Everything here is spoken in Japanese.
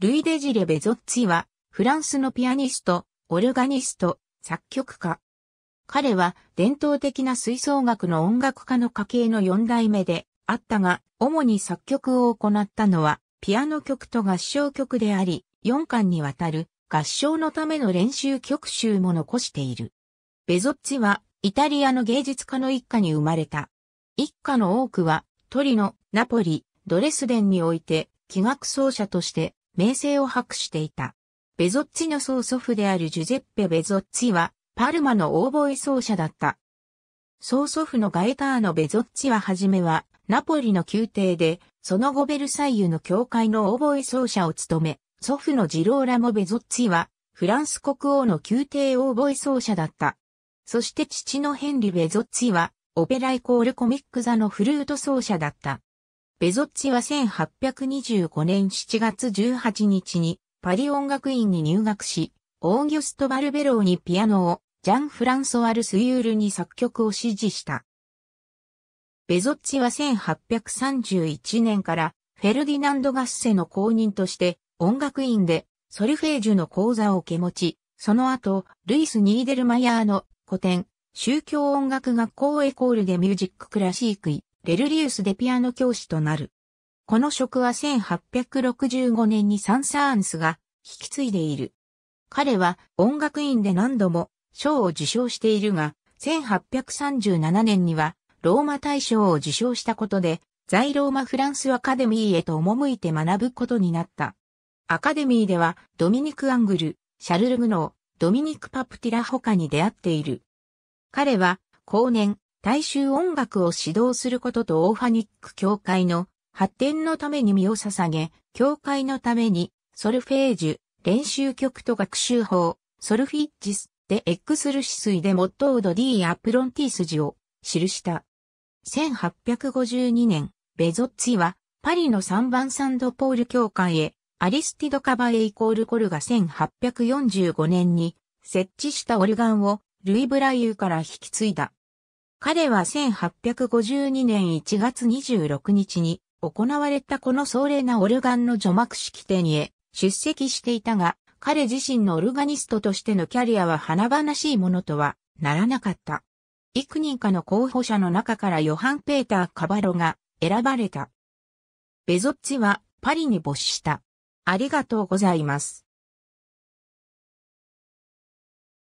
ルイ・デジレ・ベゾッツィは、フランスのピアニスト、オルガニスト、作曲家。彼は伝統的な吹奏楽の音楽家の家系の四代目であったが、主に作曲を行ったのは、ピアノ曲と合唱曲であり、4巻にわたる合唱のための練習曲集も残している。ベゾッツィは、イタリアの芸術家の一家に生まれた。一家の多くは、トリノ、ナポリ、ドレスデンにおいて、器楽奏者として名声を博していた。ベゾッツィの曽祖父であるジュゼッペ・ベゾッツィは、パルマのオーボエ奏者だった。曽祖父のガエターノ・ベゾッチははじめは、ナポリの宮廷で、その後ベルサイユの教会のオーボエ奏者を務め、祖父のジローラモ・ベゾッチは、フランス国王の宮廷オーボエ奏者だった。そして父のヘンリ・ベゾッチは、オペライコールコミック座のフルート奏者だった。ベゾッチは1825年7月18日にパリ音楽院に入学し、オーギュスト・バルベローにピアノを、ジャン＝フランソワ・ル・シュウールに作曲を師事した。ベゾッチは1831年からフェルディナンド・ガッセの後任として音楽院でソルフェージュの講座を受け持ち、その後、ルイス・ニーデルマヤーの古典、宗教音楽学校エコールでミュージッククラシークイ、レルリウスでピアノ教師となる。この職は1865年にサンサーンスが引き継いでいる。彼は音楽院で何度も賞を受賞しているが、1837年にはローマ大賞を受賞したことで、在ローマフランスアカデミーへと赴いて学ぶことになった。アカデミーではドミニク・アングル、シャルル・グノー、ドミニク・パプティラ他に出会っている。彼は後年、大衆音楽を指導することとオーファニック協会の発展のために身を捧げ、協会のためにソルフェージュ、練習曲と学習法、ソルフィッジス、で X ルシ水でモットード D アプロンティ筋を記した。1852年、ベゾッツィはパリのサンバンサンドポール教会へアリスティドカバエイコールコルが1845年に設置したオルガンをルイ・ブライユから引き継いだ。彼は1852年1月26日に行われたこの壮麗なオルガンの除幕式典へ出席していたが、彼自身のオルガニストとしてのキャリアは華々しいものとはならなかった。幾人かの候補者の中からヨハン・ペーター・カバロが選ばれた。ベゾッチはパリに没した。ありがとうございます。